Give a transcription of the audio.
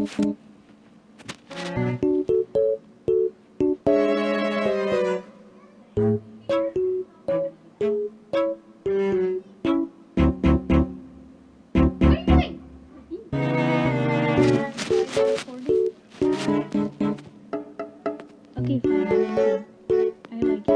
Okay, fine. I like it.